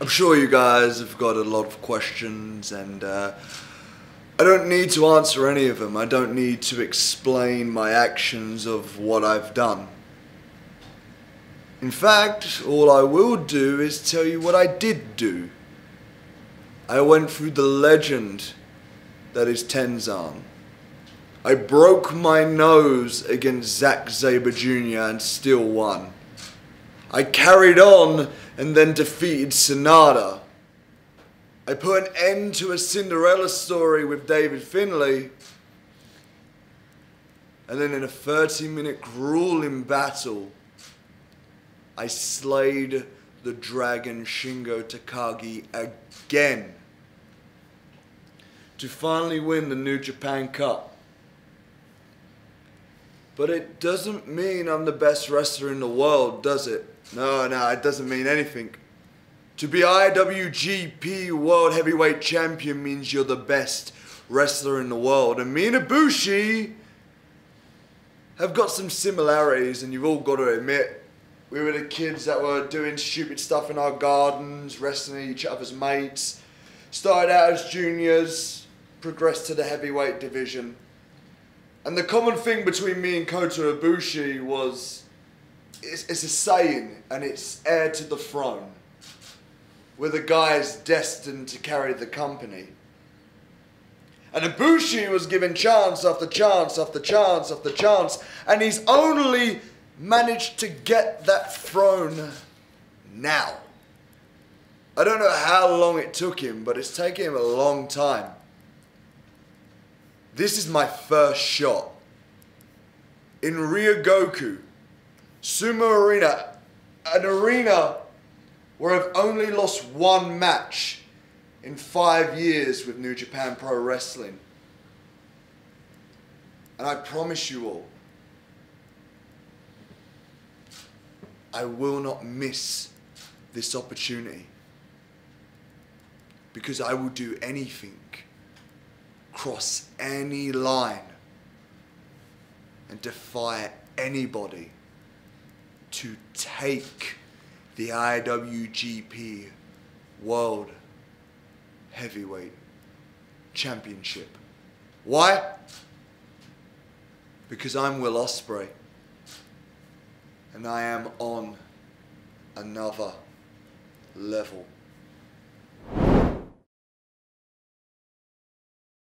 I'm sure you guys have got a lot of questions, and uh, I don't need to answer any of them. I don't need to explain my actions of what I've done. In fact, all I will do is tell you what I did do. I went through the legend that is Tenzan. I broke my nose against Zack Sabre Jr. and still won. I carried on and then defeated Sanada. I put an end to a Cinderella story with David Finlay. And then in a 30 minute grueling battle, I slayed the dragon Shingo Takagi again to finally win the New Japan Cup. But it doesn't mean I'm the best wrestler in the world, does it? No, no, it doesn't mean anything. To be IWGP World Heavyweight Champion means you're the best wrestler in the world. And me and Ibushi have got some similarities, and you've all got to admit, we were the kids that were doing stupid stuff in our gardens, wrestling each other's mates. Started out as juniors, progressed to the heavyweight division. And the common thing between me and Kota Ibushi was it's, it's a saying, and it's heir to the throne. Where the guy is destined to carry the company. And Ibushi was given chance after chance after chance after chance, and he's only managed to get that throne now. I don't know how long it took him, but it's taken him a long time. This is my first shot. In Ryogoku, Sumo Arena, an arena where I've only lost one match in five years with New Japan Pro Wrestling. And I promise you all, I will not miss this opportunity because I will do anything, cross any line, and defy anybody to take the IWGP World Heavyweight Championship. Why? Because I'm Will Ospreay and I am on another level.